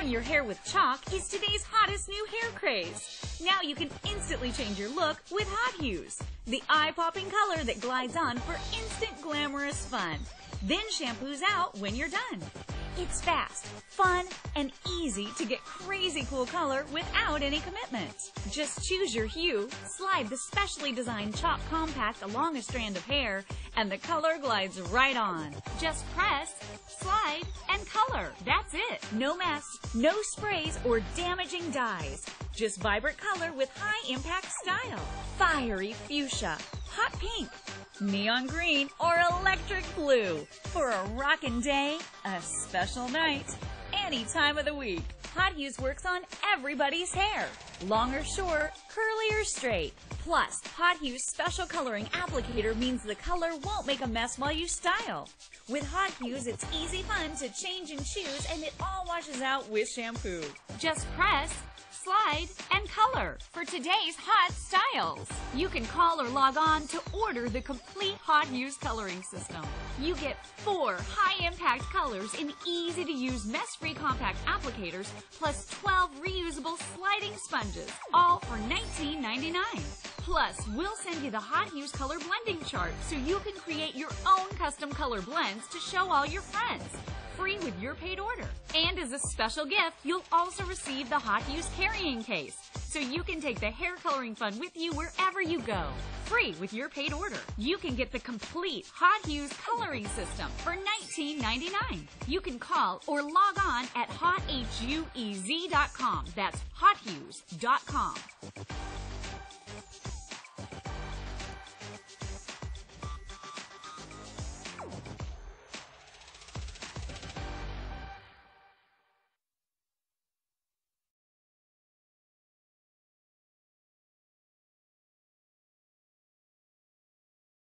Coloring your hair with chalk is today's hottest new hair craze. Now you can instantly change your look with Hot Huez, the eye-popping color that glides on for instant glamorous fun. Then shampoos out when you're done. It's fast, fun, easy to get crazy cool color without any commitment. Just choose your hue, slide the specially designed Chalk Compact along a strand of hair, and the color glides right on. Just press, slide, and color. That's it. No mess, no sprays or damaging dyes. Just vibrant color with high impact style. Fiery fuchsia, hot pink, neon green, or electric blue. For a rockin' day, a special night, any time of the week. Hot Huez works on everybody's hair. Long or short, curly or straight. Plus, Hot Huez special coloring applicator means the color won't make a mess while you style. With Hot Huez, it's easy fun to change and choose and it all washes out with shampoo. Just press, slide, and color for today's hot styles. You can call or log on to order the complete Hot Huez coloring system. You get four high-impact colors in easy-to-use mess-free compact applicators, plus 12 reusable sliding sponges, all for $19.99. Plus, we'll send you the Hot Huez color blending chart so you can create your own custom color blends to show all your friends free with your paid order. And as a special gift, you'll also receive the Hot Huez carrying case, so you can take the hair coloring fun with you wherever you go. Free with your paid order. You can get the complete Hot Huez coloring system for $19.99. You can call or log on at hothuez.com. That's hothuez.com.